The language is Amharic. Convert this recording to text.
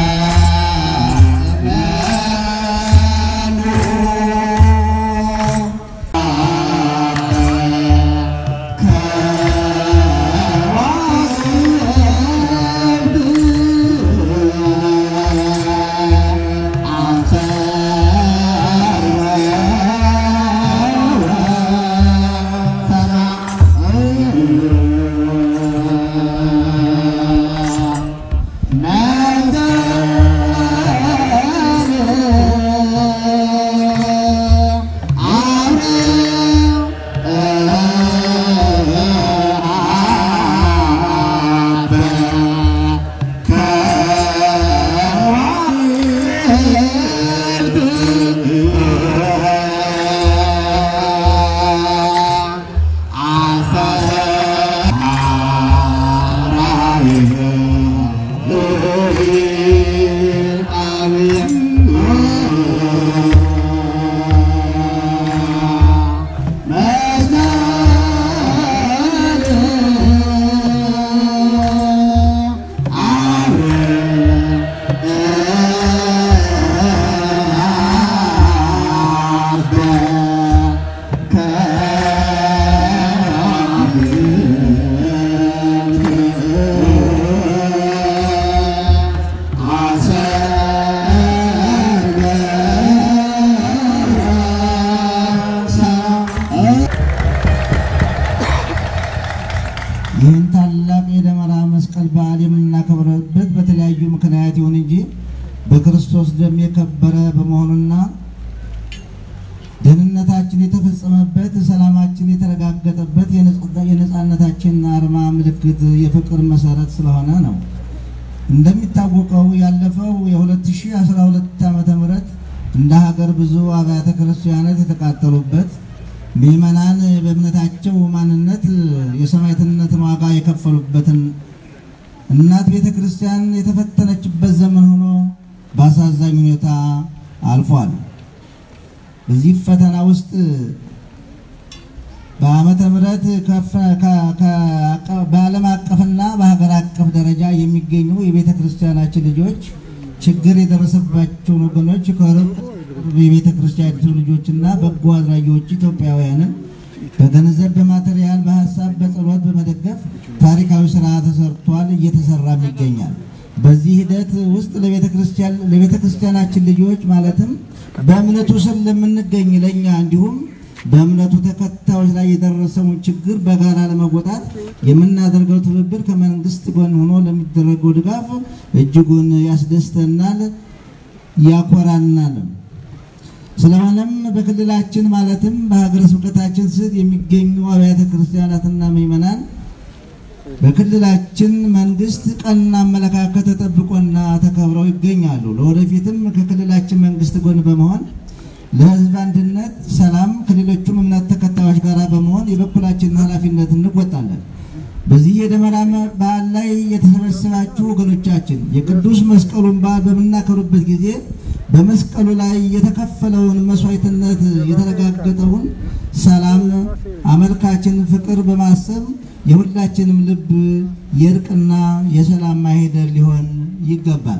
Bye. ታላቅ የደመራ መስቀል በዓል የምናከብርበት በተለያዩ ምክንያት ይሁን እንጂ በክርስቶስ ደም የከበረ በመሆኑና ደህንነታችን የተፈጸመበት ሰላማችን የተረጋገጠበት የነፃነታችን አርማ ምልክት የፍቅር መሰረት ስለሆነ ነው። እንደሚታወቀው ያለፈው የ2012 ዓመተ ምህረት እንደ ሀገር ብዙ አብያተ ክርስቲያናት የተቃጠሉበት ምዕመናን በእምነታቸው ማንነት የሰማዕትነትን ዋጋ የከፈሉበትን እናት ቤተ ክርስቲያን የተፈተነችበት ዘመን ሆኖ በአሳዛኝ ሁኔታ አልፏል። በዚህ ፈተና ውስጥ በዓመተ ምሕረት በዓለም አቀፍና በሀገር አቀፍ ደረጃ የሚገኙ የቤተ ክርስቲያናችን ልጆች ችግር የደረሰባቸውን ወገኖች ከሩቅ የቤተ ክርስቲያኒቱ ልጆችና በጎ አድራጊዎች ኢትዮጵያውያንን በገንዘብ፣ በማቴሪያል፣ በሀሳብ፣ በጸሎት በመደገፍ ታሪካዊ ስራ ተሰርቷል፣ እየተሰራም ይገኛል። በዚህ ሂደት ውስጥ ለቤተ ክርስቲያናችን ልጆች ማለትም በእምነቱ ስር ለምንገኝ ለእኛ እንዲሁም በእምነቱ ተከታዮች ላይ የደረሰውን ችግር በጋራ ለመወጣት የምናደርገው ትብብር ከመንግስት ጎን ሆኖ ለሚደረገው ድጋፍ እጅጉን ያስደስተናል፣ ያኮራናል። ስለሆነም በክልላችን ማለትም በሀገረ ስብከታችን ስር የሚገኙ አብያተ ክርስቲያናትና ምዕመናን በክልላችን መንግስት ቀና አመለካከት ተጠብቆና ተከብረው ይገኛሉ። ለወደፊትም ከክልላችን መንግስት ጎን በመሆን ለሕዝብ አንድነት፣ ሰላም ከሌሎቹም እምነት ተከታዮች ጋር በመሆን የበኩላችንን ኃላፊነት እንወጣለን። በዚህ የደመራ በዓል ላይ የተሰበሰባችሁ ወገኖቻችን የቅዱስ መስቀሉን በዓል በምናከብርበት ጊዜ በመስቀሉ ላይ የተከፈለውን መስዋዕትነት የተረጋገጠውን ሰላም አመልካችን ፍቅር በማሰብ የሁላችንም ልብ የእርቅና የሰላም ማሄደር ሊሆን ይገባል።